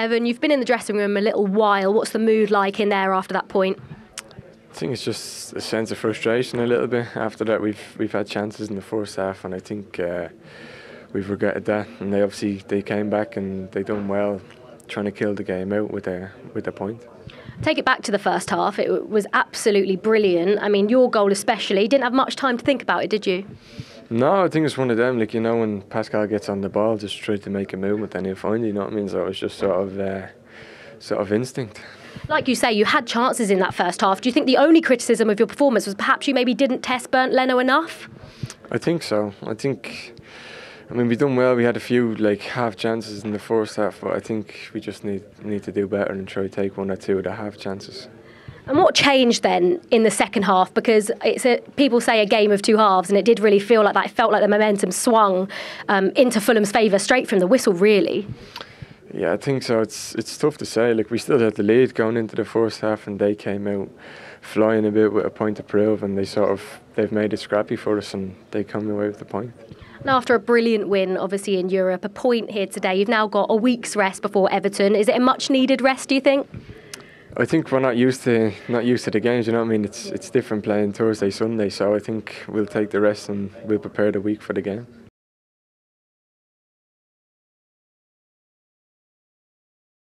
Evan, you've been in the dressing room a little while. What's the mood like in there after that point? I think it's just a sense of frustration a little bit. After that, we've we've had chances in the first half, and I think uh, we've regretted that. And they obviously they came back and they done well, trying to kill the game out with their with a point. Take it back to the first half. It was absolutely brilliant. I mean, your goal especially. Didn't have much time to think about it, did you? No, I think it's one of them. Like you know, when Pascal gets on the ball, just try to make a movement, then he'll find you. You know what I mean? So it was just sort of uh, sort of instinct. Like you say, you had chances in that first half. Do you think the only criticism of your performance was perhaps you maybe didn't test Bernd Leno enough? I think so. I think. I mean, we done well. We had a few like half chances in the first half, but I think we just need need to do better and try to take one or two of the half chances. And what changed then in the second half? Because it's a, people say a game of two halves, and it did really feel like that. It felt like the momentum swung um, into Fulham's favour straight from the whistle, really. Yeah, I think so. It's it's tough to say. Like we still had the lead going into the first half, and they came out flying a bit with a point to prove, and they sort of they've made it scrappy for us, and they come away with the point. And after a brilliant win, obviously in Europe, a point here today, you've now got a week's rest before Everton. Is it a much needed rest? Do you think? I think we're not used to not used to the games. You know what I mean? It's it's different playing Thursday, Sunday. So I think we'll take the rest and we'll prepare the week for the game.